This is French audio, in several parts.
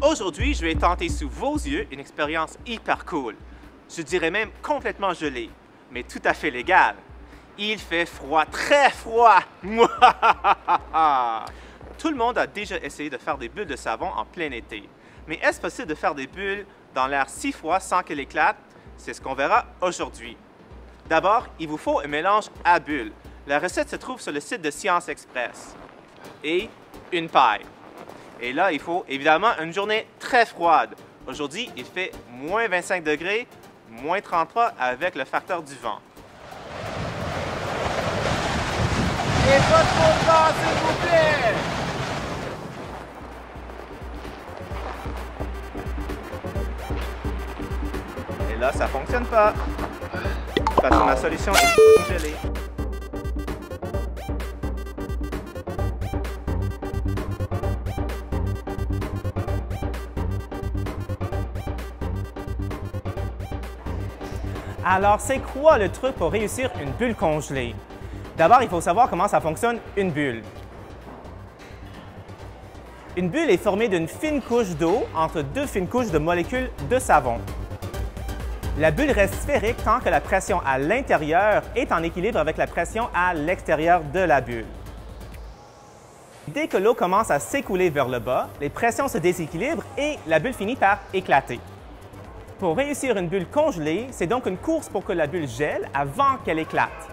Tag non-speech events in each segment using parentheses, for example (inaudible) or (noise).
Aujourd'hui, je vais tenter sous vos yeux une expérience hyper cool. Je dirais même complètement gelée, mais tout à fait légale. Il fait froid, très froid! (laughs) Tout le monde a déjà essayé de faire des bulles de savon en plein été. Mais est-ce possible de faire des bulles dans l'air si froid sans qu'elles éclatent? C'est ce qu'on verra aujourd'hui. D'abord, il vous faut un mélange à bulles. La recette se trouve sur le site de Science Express. Et une paille. Et là, il faut évidemment une journée très froide. Aujourd'hui, il fait moins 25 degrés, moins 33 avec le facteur du vent. Et pas trop s'il vous plaît! Et là, ça fonctionne pas. Parce que ma solution est gelée. Alors, c'est quoi le truc pour réussir une bulle congelée? D'abord, il faut savoir comment ça fonctionne une bulle. Une bulle est formée d'une fine couche d'eau entre deux fines couches de molécules de savon. La bulle reste sphérique tant que la pression à l'intérieur est en équilibre avec la pression à l'extérieur de la bulle. Dès que l'eau commence à s'écouler vers le bas, les pressions se déséquilibrent et la bulle finit par éclater. Pour réussir une bulle congelée, c'est donc une course pour que la bulle gèle avant qu'elle éclate.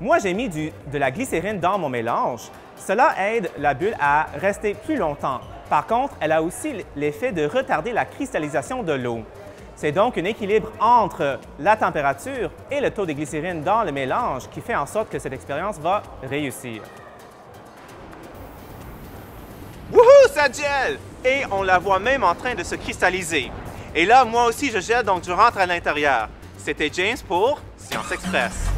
Moi, j'ai mis de la glycérine dans mon mélange. Cela aide la bulle à rester plus longtemps. Par contre, elle a aussi l'effet de retarder la cristallisation de l'eau. C'est donc un équilibre entre la température et le taux de glycérine dans le mélange qui fait en sorte que cette expérience va réussir. Wouhou, ça gèle! Et on la voit même en train de se cristalliser. Et là, moi aussi, je gèle, donc je rentre à l'intérieur. C'était James pour Science Express.